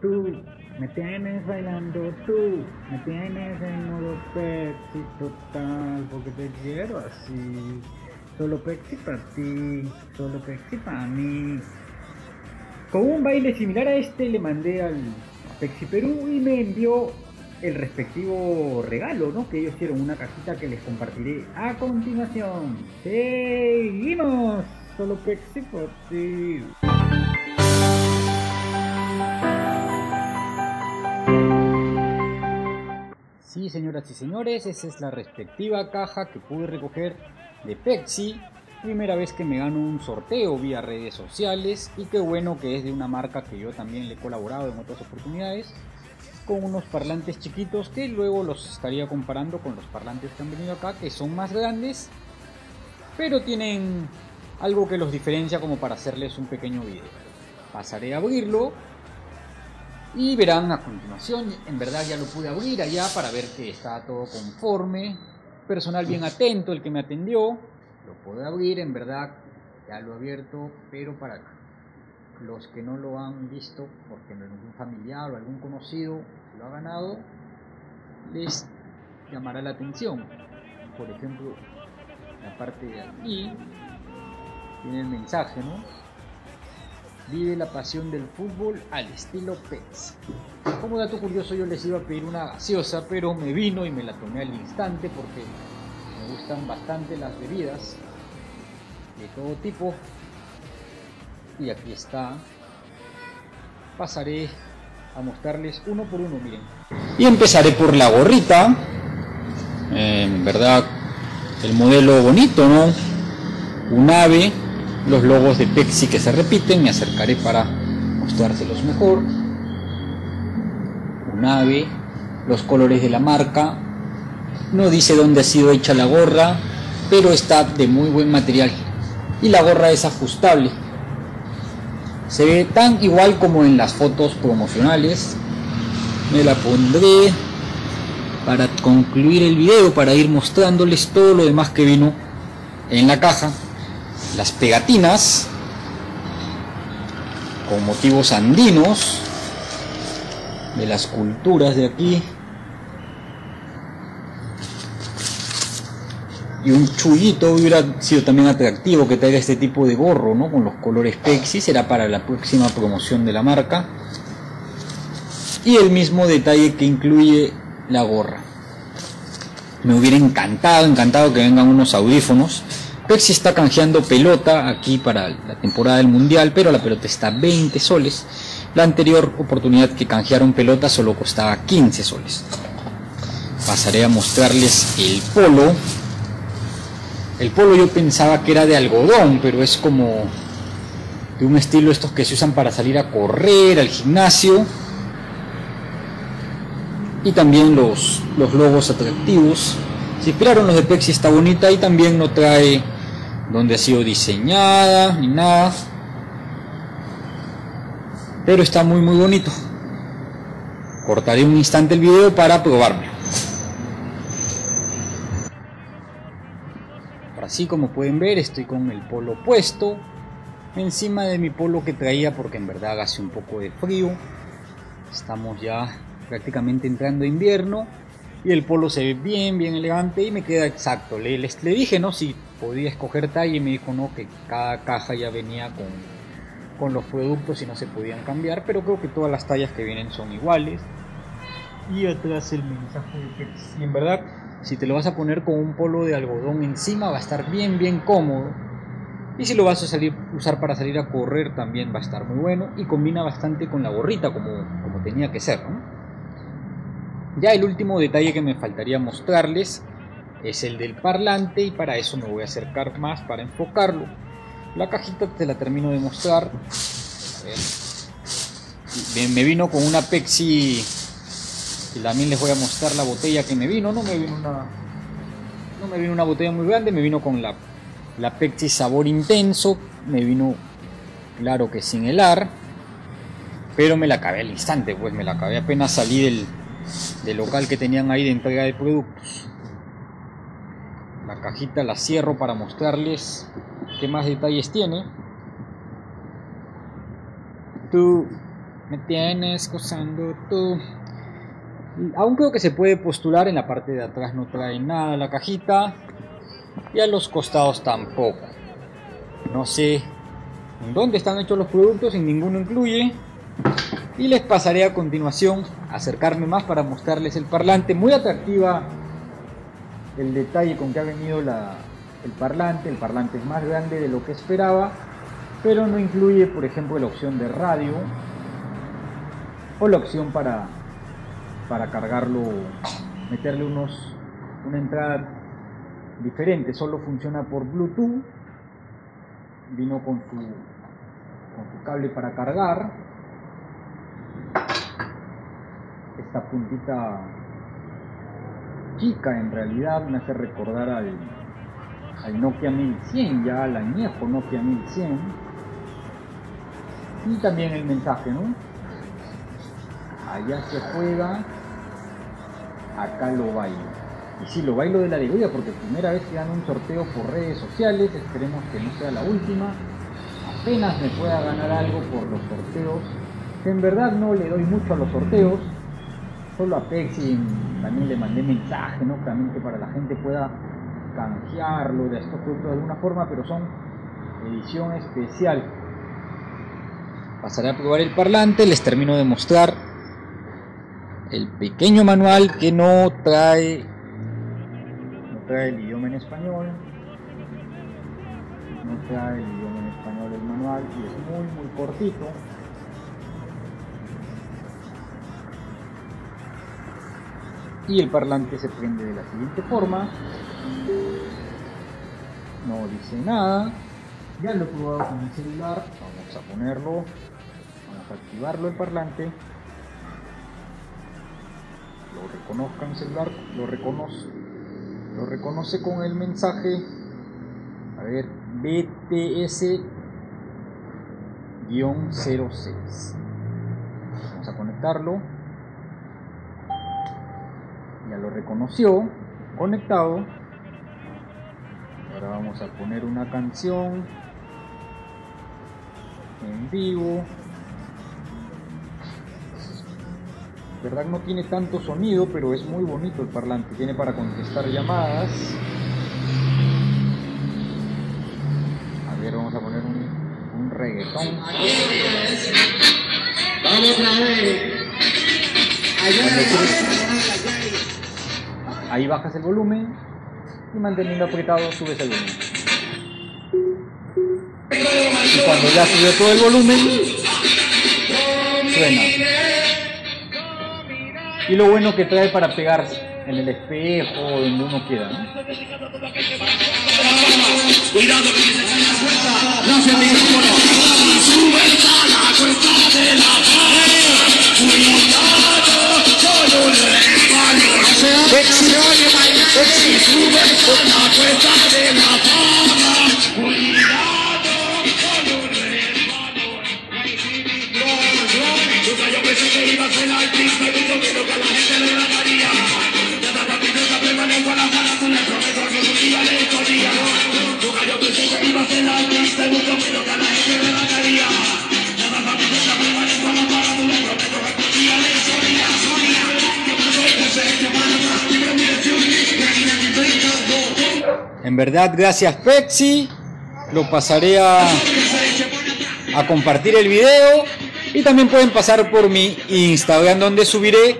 tú, me tienes bailando tú, me tienes en modo Pepsi total, porque te quiero así. Solo Pepsi para ti, solo Pepsi para mí. Con un baile similar a este le mandé al Pepsi Perú y me envió el respectivo regalo, ¿no? Que ellos hicieron una cajita que les compartiré a continuación. Seguimos, solo Pepsi para ti. Sí, señoras y señores, esa es la respectiva caja que pude recoger de Pepsi. Primera vez que me gano un sorteo vía redes sociales y qué bueno que es de una marca que yo también le he colaborado en otras oportunidades con unos parlantes chiquitos que luego los estaría comparando con los parlantes que han venido acá que son más grandes pero tienen algo que los diferencia como para hacerles un pequeño video. Pasaré a abrirlo y verán a continuación, en verdad ya lo pude abrir allá para ver que está todo conforme. Personal bien atento, el que me atendió. Lo pude abrir, en verdad ya lo he abierto, pero para los que no lo han visto, porque algún familiar o algún conocido lo ha ganado, les llamará la atención. Por ejemplo, la parte de aquí tiene el mensaje, ¿no? Vive la pasión del fútbol al estilo Pets. Como dato curioso yo les iba a pedir una gaseosa, pero me vino y me la tomé al instante porque me gustan bastante las bebidas de todo tipo. Y aquí está. Pasaré a mostrarles uno por uno, miren. Y empezaré por la gorrita. En verdad, el modelo bonito, ¿no? Un ave los logos de Pepsi que se repiten, me acercaré para mostrárselos mejor. Un ave, los colores de la marca, no dice dónde ha sido hecha la gorra, pero está de muy buen material y la gorra es ajustable. Se ve tan igual como en las fotos promocionales. Me la pondré para concluir el video, para ir mostrándoles todo lo demás que vino en la caja las pegatinas con motivos andinos de las culturas de aquí y un chullito hubiera sido también atractivo que traiga este tipo de gorro ¿no? con los colores Pexi será para la próxima promoción de la marca. Y el mismo detalle que incluye la gorra. Me hubiera encantado encantado que vengan unos audífonos Pepsi está canjeando pelota aquí para la temporada del Mundial, pero la pelota está 20 soles. La anterior oportunidad que canjearon pelota solo costaba 15 soles. Pasaré a mostrarles el polo. El polo yo pensaba que era de algodón, pero es como de un estilo estos que se usan para salir a correr, al gimnasio. Y también los, los logos atractivos. Se inspiraron los de Pepsi, está bonita y también no trae donde ha sido diseñada ni nada. Pero está muy muy bonito. Cortaré un instante el video para probarme. Así como pueden ver estoy con el polo puesto encima de mi polo que traía porque en verdad hace un poco de frío. Estamos ya prácticamente entrando a invierno y el polo se ve bien, bien elegante y me queda exacto. Le, le, dije, ¿no? Si podía escoger talla y me dijo, no, que cada caja ya venía con, con los productos y no se podían cambiar, pero creo que todas las tallas que vienen son iguales. Y atrás el mensaje de que, y en verdad, si te lo vas a poner con un polo de algodón encima va a estar bien, bien cómodo. Y si lo vas a usar para salir a correr también va a estar muy bueno y combina bastante con la gorrita como, como tenía que ser. Ya el último detalle que me faltaría mostrarles es el del parlante y para eso me voy a acercar más para enfocarlo. La cajita te la termino de mostrar. Me vino con una Pepsi y también les voy a mostrar la botella que me vino. No me vino una, no me vino una botella muy grande, me vino con la, la Pepsi sabor intenso. Me vino, claro que sin helar, pero me la acabé al instante, pues me la acabé apenas salí del, del local que tenían ahí de entrega de productos. Cajita la cierro para mostrarles qué más detalles tiene. Tú Me tienes cosando tú. Aún creo que se puede postular, en la parte de atrás no trae nada la cajita y a los costados tampoco. No sé en dónde están hechos los productos, en ninguno incluye. Y les pasaré a continuación a acercarme más para mostrarles el parlante. Muy atractiva el detalle con que ha venido el parlante. El parlante es más grande de lo que esperaba, pero no incluye, por ejemplo, la opción de radio o la opción para para cargarlo, meterle unos, una entrada diferente, solo funciona por Bluetooth, vino con su, con su cable para cargar, esta puntita chica en realidad me hace recordar al, al Nokia 1100, ya al añejo Nokia 1100, y también el mensaje, ¿no? Allá se juega acá lo bailo. Y sí, lo bailo de la alegría porque primera vez que dan un sorteo por redes sociales, esperemos que no sea la última. Apenas me pueda ganar algo por los sorteos, que en verdad no le doy mucho a los sorteos, solo a Pexi también le mandé mensaje, ¿no? También que para la gente pueda canjearlo de estos productos de alguna forma, pero son edición especial. Pasaré a probar el parlante, les termino de mostrar el pequeño manual que no trae no trae el idioma en español no trae el idioma en español el manual y es muy muy cortito y el parlante se prende de la siguiente forma. No dice nada. Ya lo he probado con el celular. Vamos a ponerlo. Vamos a activarlo el parlante. Lo reconozca en celular, lo reconoce, lo reconoce con el mensaje, a ver, BTS-06. Vamos a conectarlo. Ya lo reconoció, conectado. Ahora vamos a poner una canción en vivo. verdad no tiene tanto sonido, pero es muy bonito el parlante. Tiene para contestar llamadas. A ver, vamos a poner un, un reggaetón. Vamos a ver. Ahí bajas el volumen y manteniendo apretado subes el volumen. Y cuando ya subió todo el volumen, suena. Y lo bueno que trae para pegarse en el espejo o donde uno quiera. ¿no? Cuidado que se cae la cuenta, no se me Sube la cuenta de la paz. Cuidado con un español. Sexy, sexy, sube la cuenta de verdad, gracias Pepsi. Lo pasaré a, compartir el video. Y también pueden pasar por mi Instagram donde subiré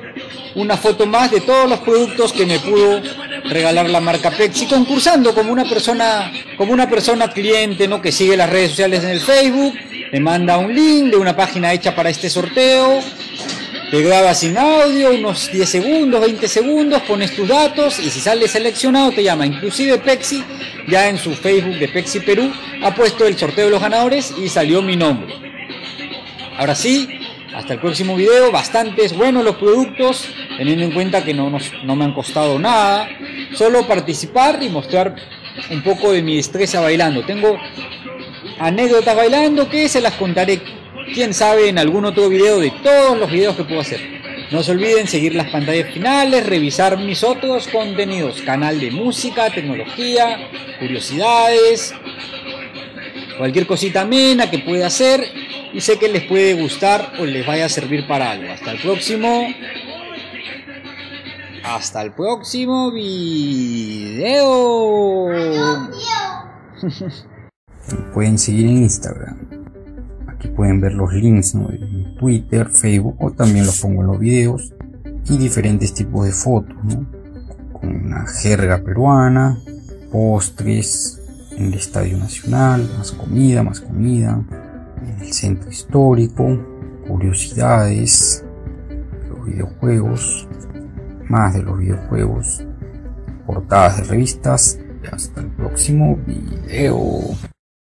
una foto más de todos los productos que me pudo regalar la marca Pepsi concursando como una persona como una persona cliente no que sigue las redes sociales en el Facebook me manda un link de una página hecha para este sorteo te grabas sin audio unos 10 segundos 20 segundos pones tus datos y si sale seleccionado te llama. Inclusive Pepsi ya en su Facebook de Pepsi Perú ha puesto el sorteo de los ganadores y salió mi nombre. Ahora sí hasta el próximo video, bastantes buenos los productos, teniendo en cuenta que no, no me han costado nada, solo participar y mostrar un poco de mi destreza bailando. Tengo anécdotas bailando que se las contaré, quién sabe, en algún otro video de todos los videos que puedo hacer. No se olviden seguir las pantallas finales, revisar mis otros contenidos, canal de música, tecnología, curiosidades, cualquier cosita amena que pueda hacer y sé que les puede gustar o les vaya a servir para algo. Hasta el próximo. Hasta el próximo video. pueden seguir en Instagram. Aquí pueden ver los links en Twitter, Facebook o también los pongo en los videos y diferentes tipos de fotos, con una jerga peruana, postres en el Estadio Nacional, más comida, más comida, en el centro histórico, curiosidades, los videojuegos, más de los videojuegos, portadas de revistas hasta el próximo video.